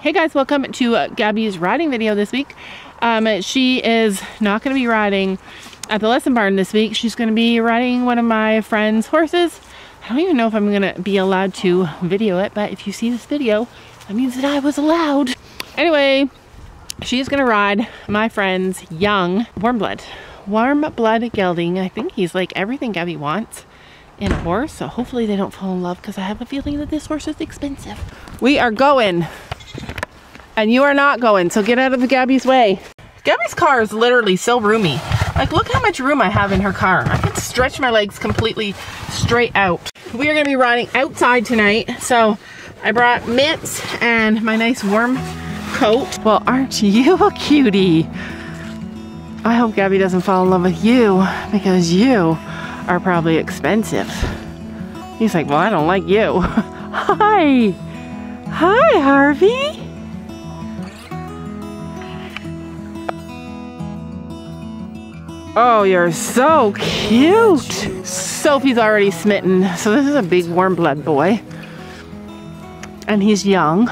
Hey guys, welcome to uh, Gabby's riding video this week. Um, she is not going to be riding at the lesson barn this week. She's going to be riding one of my friend's horses. I don't even know if I'm going to be allowed to video it, but if you see this video, that means that I was allowed. Anyway, she's going to ride my friend's young warm blood. Warm blood gelding. I think he's like everything Gabby wants in a horse, so hopefully they don't fall in love because I have a feeling that this horse is expensive. We are going and you are not going, so get out of Gabby's way. Gabby's car is literally so roomy. Like, look how much room I have in her car. I can stretch my legs completely straight out. We are gonna be riding outside tonight, so I brought mitts and my nice warm coat. Well, aren't you a cutie? I hope Gabby doesn't fall in love with you because you are probably expensive. He's like, well, I don't like you. Hi. Hi, Harvey. Oh, you're so cute. Sophie's already smitten. So this is a big warm blood boy. And he's young.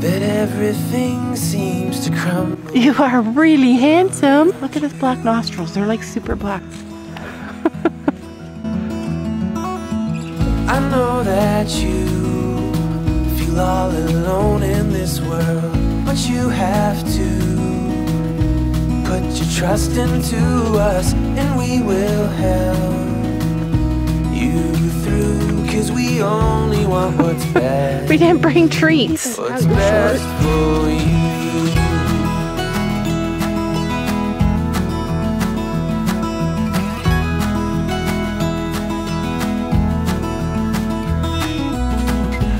That everything seems to crumble. You are really handsome. Look at his black nostrils. They're like super black. I know that you feel all alone in this world, but you have to trust into us and we will help you through Cause we only want what's best. We didn't bring treats. What's best for you.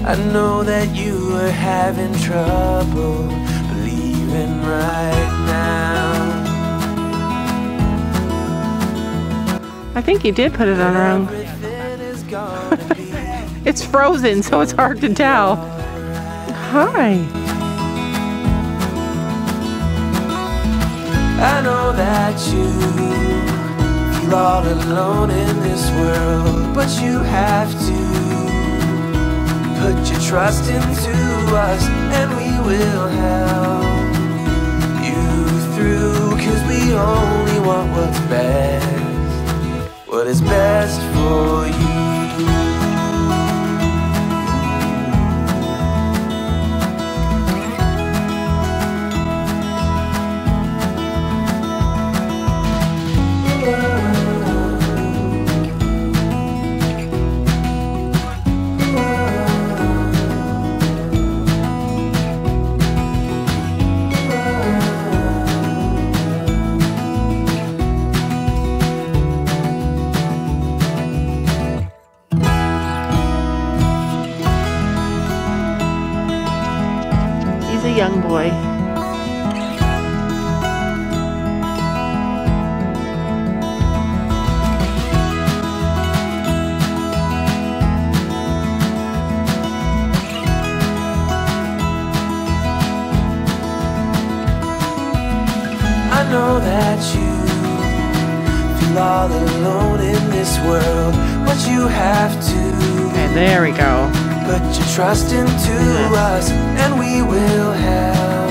I know that you are having trouble believing right now I think you did put it on wrong. it's frozen, so it's hard to tell. Hi. I know that you feel all alone in this world, but you have to put your trust into us, and we will help you through, cause we only want what's what is best for you. Young boy. I know that you feel all alone in this world, but you have to. And there we go. Put your trust into us and we will help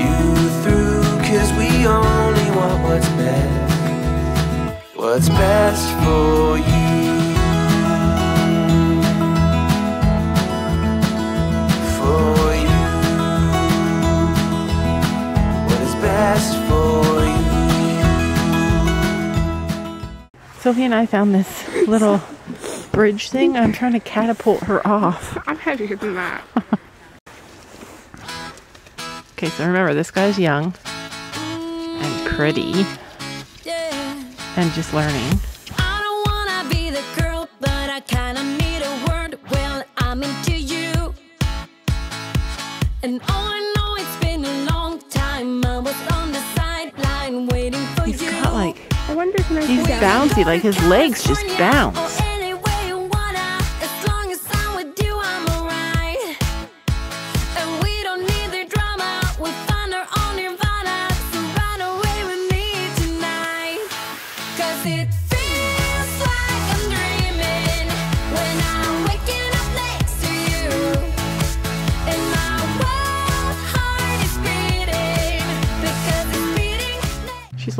you through Cause we only want what's best What's best for you. For you. What is best for you. Sophie and I found this little bridge thing. I'm trying to catapult her off. I'm heavier than that. okay, so remember, this guy's young and pretty and just learning. And all I know it's been a long time I was on the sideline waiting for He's you. He's got like I wonder if he's bouncy, like his legs just bounce.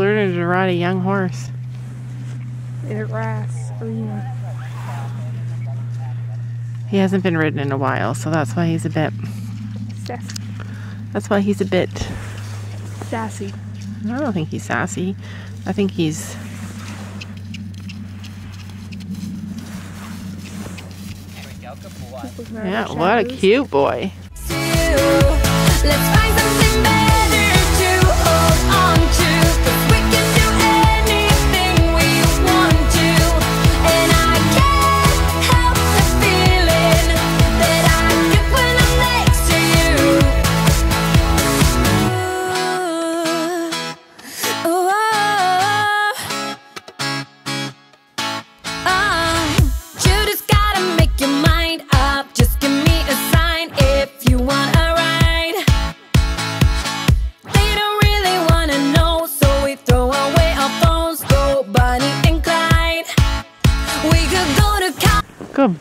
Learning to ride a young horse. In a grass oh, arena. He hasn't been ridden in a while, so that's why he's a bit. Sassy. That's why he's a bit. Sassy. I don't think he's sassy. I think he's. Just looking at Yeah, our what a shadows. cute boy.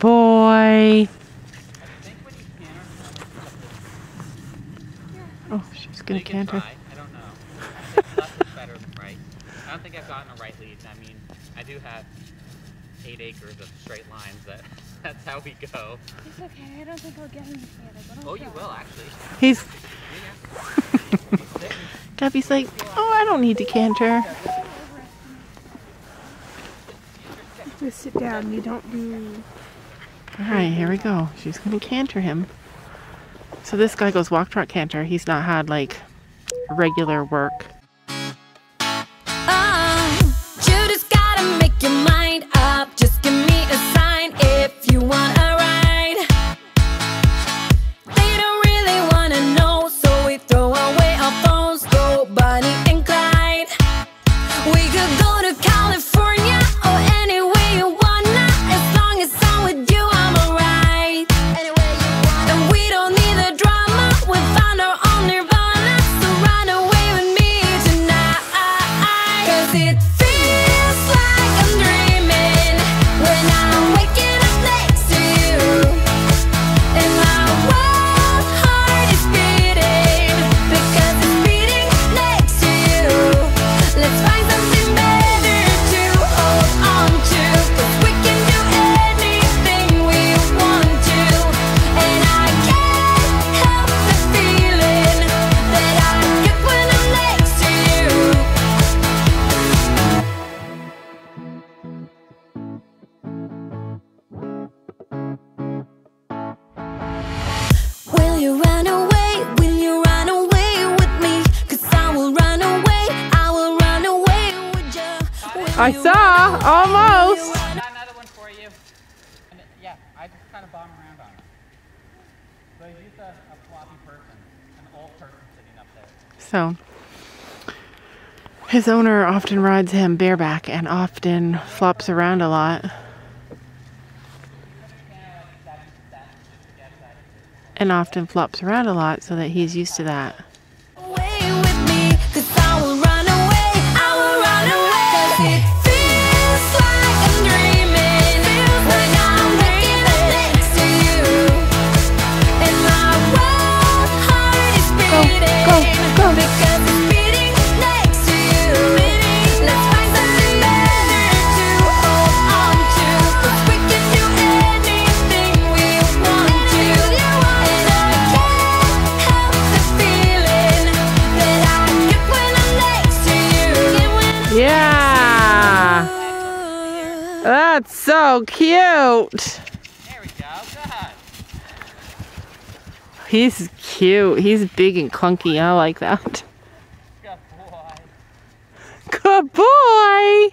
Boy. Oh, she's gonna canter. try. I don't know. Left is better than right. I don't think I've gotten a right lead. I mean, I do have eight acres of straight lines. That that's how we go. It's okay. I don't think I'll get him but Oh, you will actually. He's. Yeah. Gabby's like, oh, I don't need to canter. Just sit down. You don't do. All right, here we go. She's gonna canter him. So this guy goes walk, trot, canter. He's not had like regular work. It I saw almost. Will you run Got another one for you. And yeah, I just kind of bomb around on it. So I used a, a floppy person, an old person sitting up there. So his owner often rides him bareback and often flops around a lot. And often flops around a lot so that he's used to that. That's so cute! There we go. Good. He's cute. He's big and clunky. I like that. Good boy. Good boy!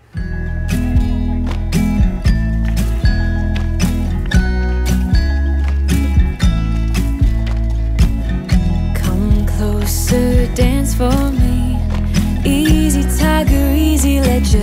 Come closer, dance for me. Easy, tiger, easy, let your